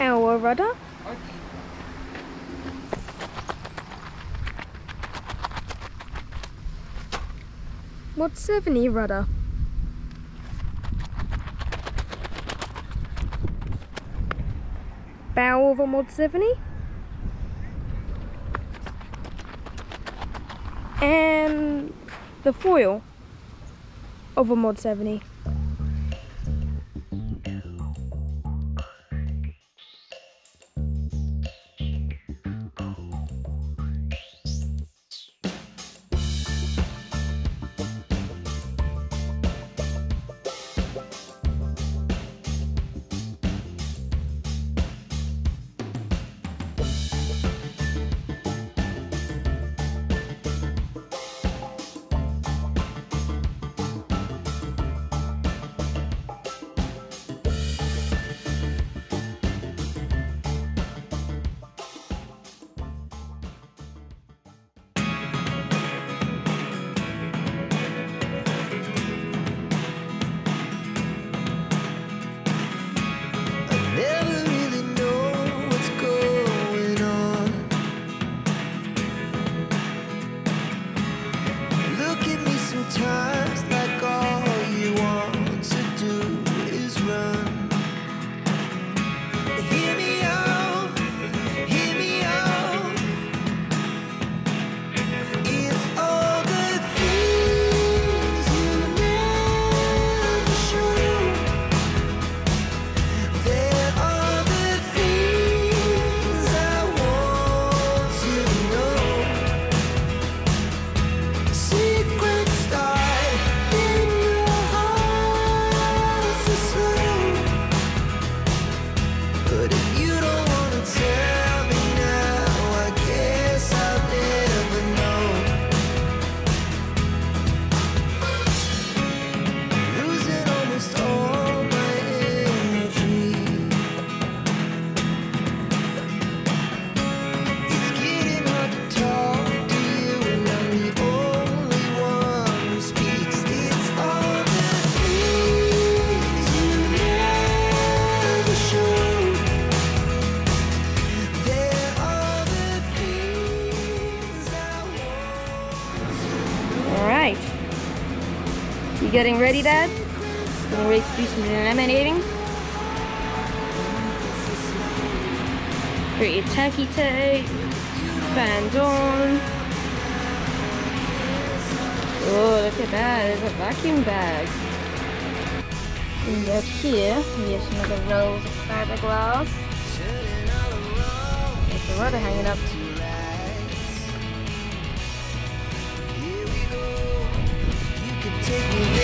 our rudder. What's Mod 70 rudder, Bow over Mod 70. And the foil of a Mod 70. Getting ready, Dad? Getting ready to do some laminating? Put your tacky tape, band on. Oh, look at that, there's a vacuum bag. And up here, here's another rolls of fiberglass. There's a rudder hanging up. take me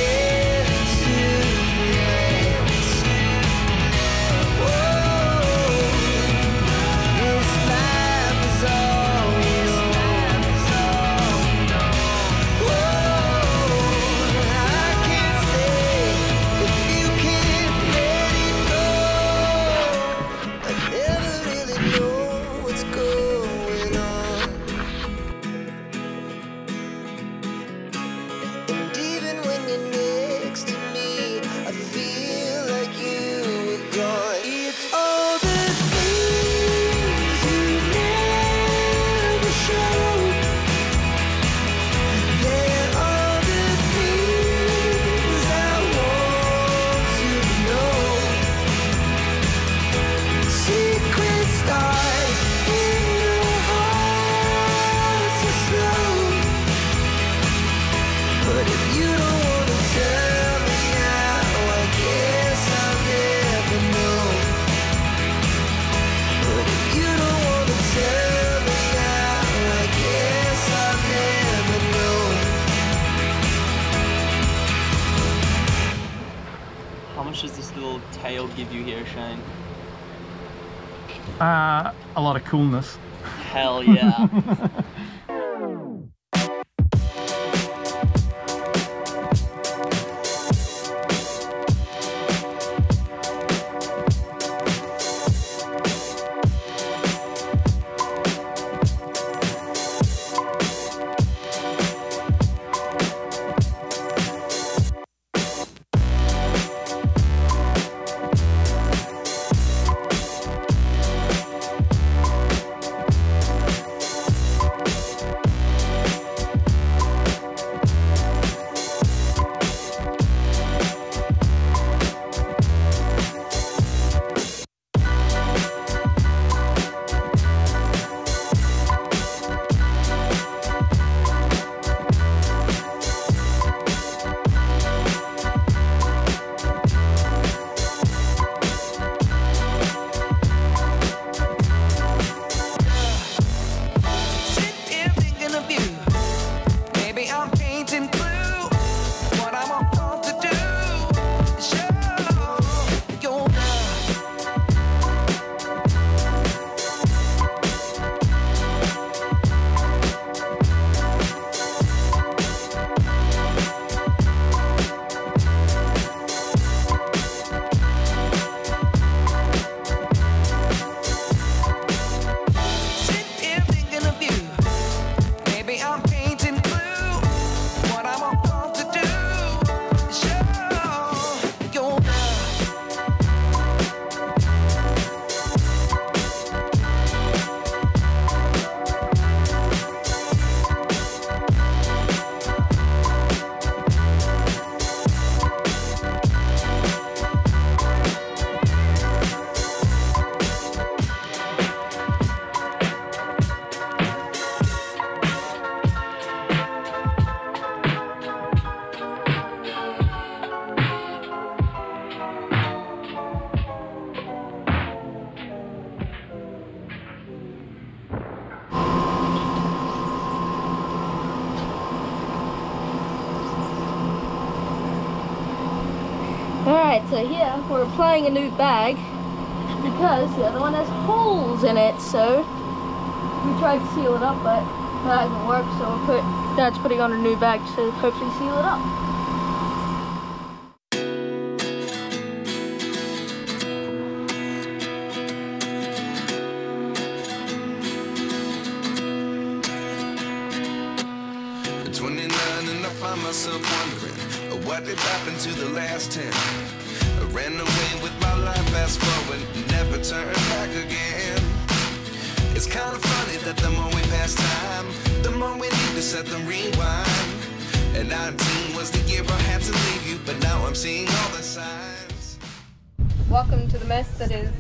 How much does this little tail give you here, Shayne? Uh, a lot of coolness. Hell yeah. So here we're applying a new bag because the other one has holes in it, so we tried to seal it up, but that hasn't worked, so we'll put, Dad's putting on a new bag to hopefully seal it up. At 29 and I find myself wondering uh, what did happen to the last 10. I ran away with my life, fast forward, never turn back again. It's kind of funny that the more we pass time, the more we need to set the rewind. And 19 was the year I had to leave you, but now I'm seeing all the signs. Welcome to the mess that is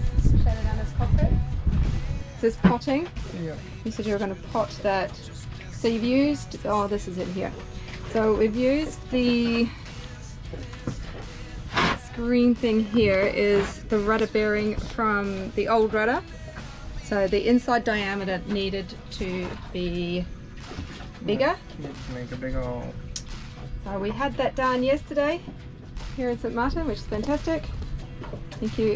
Shannon Anna's cockpit. This is potting. Yeah. You said you were going to pot that. So you've used, oh, this is it here. So we've used the screen thing here is the rudder bearing from the old rudder. So the inside diameter needed to be bigger. Make a big old. So we had that done yesterday here in St Martin, which is fantastic. Thank you,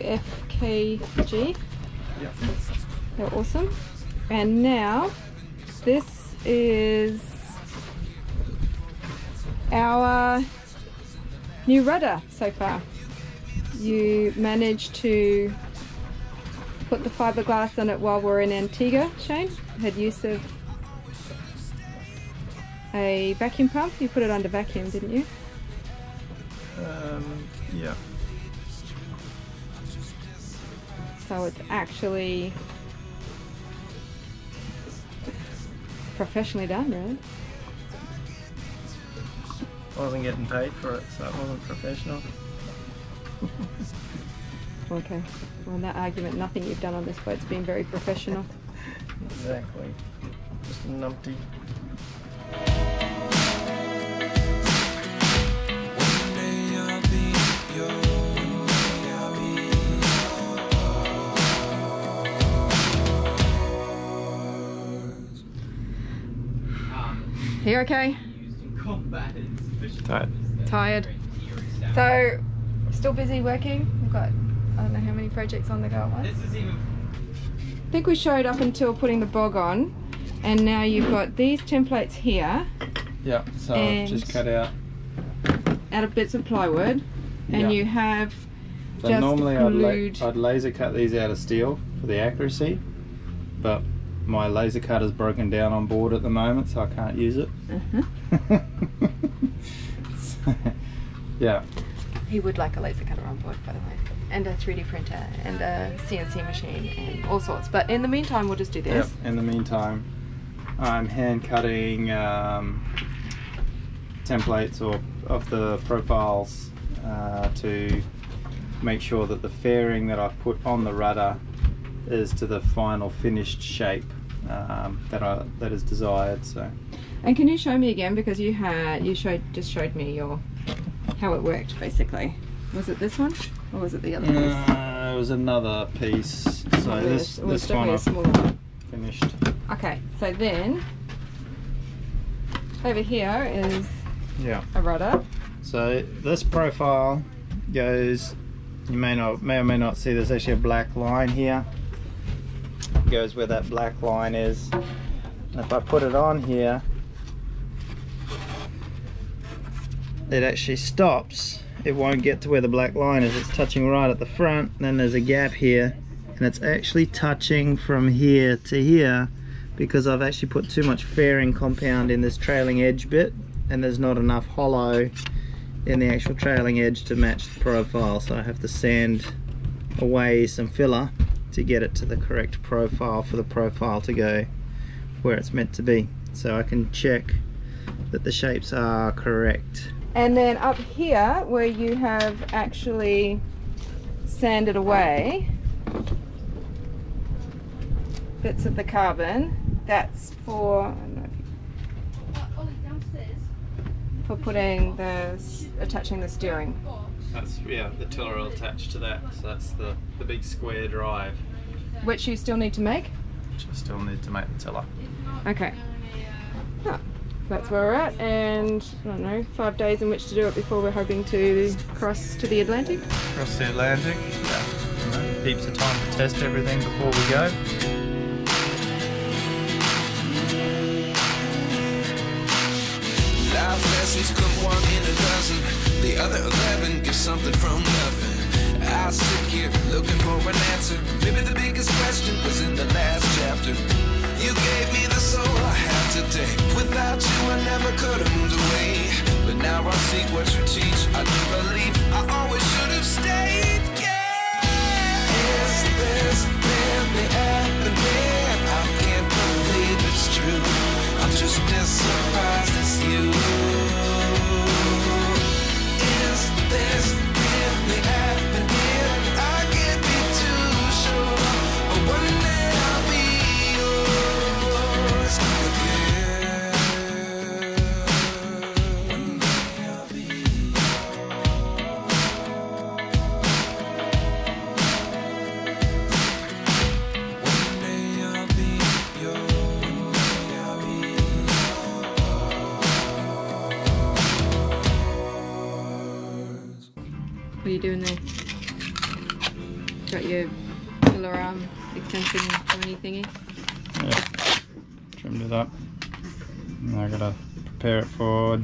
FKG. Yeah. They're awesome. And now this is our new rudder so far. You managed to put the fiberglass on it while we're in Antigua, Shayne. Had use of a vacuum pump. You put it under vacuum, didn't you? Um, yeah. So it's actually professionally done, really. I wasn't getting paid for it, so it wasn't professional. Okay. Well, in that argument, nothing you've done on this boat's been very professional. Exactly. Just a numpty. One day I'll be yours. I'll be Are you okay? Tight. Tired? So, still busy working. We've got, I don't know how many projects on the go at once. This is even I think we showed up until putting the bog on, and now you've got these templates here Yeah, so I've just cut out. out of bits of plywood, and Yeah. you have So just normally I'd, la- I'd laser cut these out of steel for the accuracy, but my laser cutter's broken down on board at the moment, so I can't use it. Uh-huh. So, yeah, He would like a laser cutter on board, by the way, and a 3D printer, and a CNC machine, and all sorts. But in the meantime, we'll just do Yep. this. In the meantime, I'm hand cutting um, templates or of the profiles uh, to make sure that the fairing that I've put on the rudder is to the final finished shape um, that I that is desired. So And can you show me again because you had you showed just showed me your how it worked basically. Was it this one or was it the other piece? uh, it was another piece. So Oh, this it was this one a smaller one. finished. Okay, so then over here is Yeah. a rudder. So this profile goes. You may not, may or may not see. There's actually a black line here. Goes where that black line is. And if I put it on here, it actually stops. It won't get to where the black line is. It's touching right at the front. And then there's a gap here, and it's actually touching from here to here because I've actually put too much fairing compound in this trailing edge bit, and there's not enough hollow in the actual trailing edge to match the profile so I have to sand away some filler to get it to the correct profile for the profile to go where it's meant to be so I can check that the shapes are correct And then up here where you have actually sanded away bits of the carbon, that's for I don't know if you- for putting the attaching the steering. that's yeah the tiller will attach to that so that's the the big square drive Which you still need to make? which I still need to make the tiller Okay. Huh. That's where we're at, and I don't know, five days in which to do it before we're hoping to cross to the Atlantic. Cross the Atlantic. Yeah. You know, heaps of time to test everything before we go. Life lessons come one in a dozen. The other eleven get something from nothing. I sit here looking for an answer. Maybe the biggest I never could have moved away. But now I see what you teach. I do believe I always should have stayed. Yeah. Is this really happening? I can't believe it's true. I'm just as surprised as you.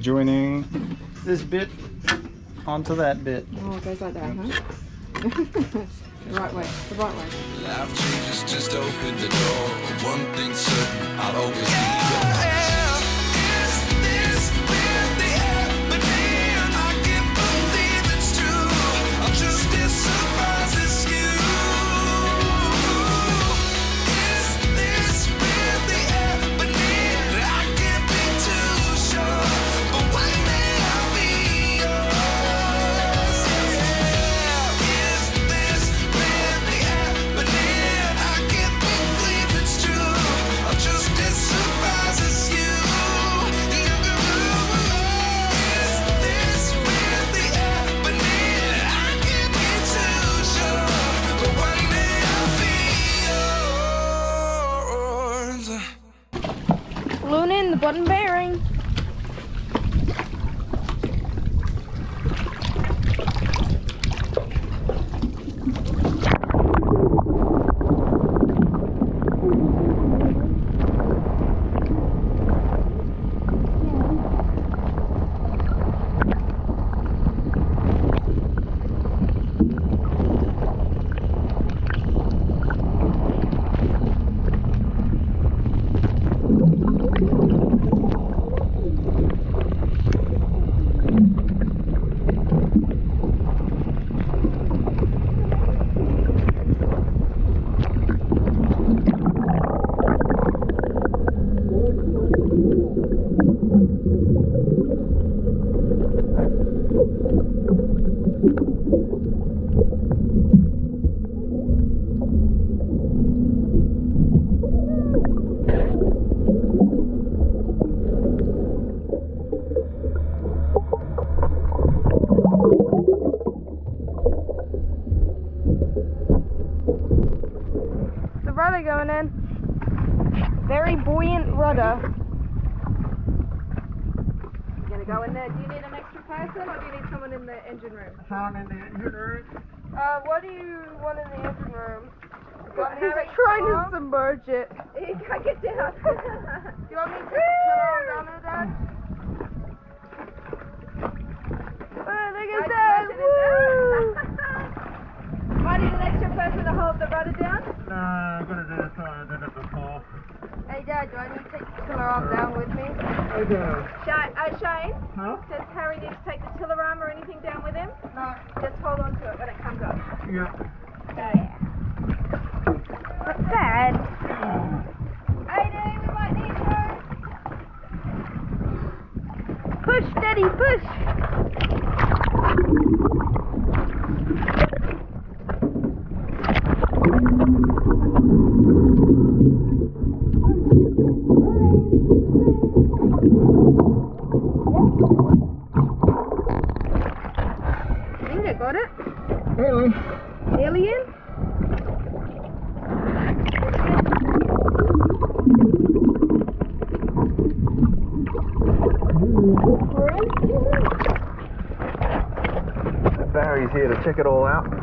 Joining this bit onto that bit. Oh, it goes like that, huh? the right way, the right way. Life changes just open the door. One thing's certain, I'll always be Gonna go in there? Do you need an extra person or do you need someone in the engine room? Someone in the engine room. Uh, what do you want in the engine room? He's trying to submerge it. You can't get down. Do you want me to turn down there, Dad? Oh, look at that! Woo! Might need an extra person to hold the rudder down. Nah, I'm gonna do this one. I did it before. Hey, Dad, do I need to take the tiller arm down with me? I do. Shayne, uh, Shayne, Huh? does Harry need to take the tiller arm or anything down with him? No. Just hold on to it when it comes up. Yeah. Okay. What's that? Aiden, we might need you. Push, Daddy, push! again? Barry's here to check it all out.